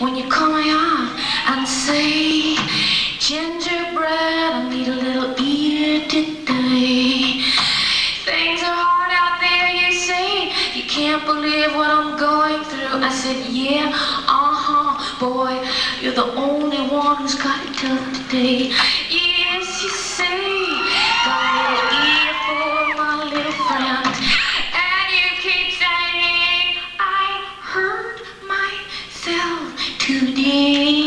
when you call my arm and say, Gingerbread, I need a little ear today. Things are hard out there, you say. You can't believe what I'm going through. I said, Yeah, uh huh, boy, you're the only one who's got it till today. Yes, you say, got a little ear for my little friend. And you keep saying, I myself today.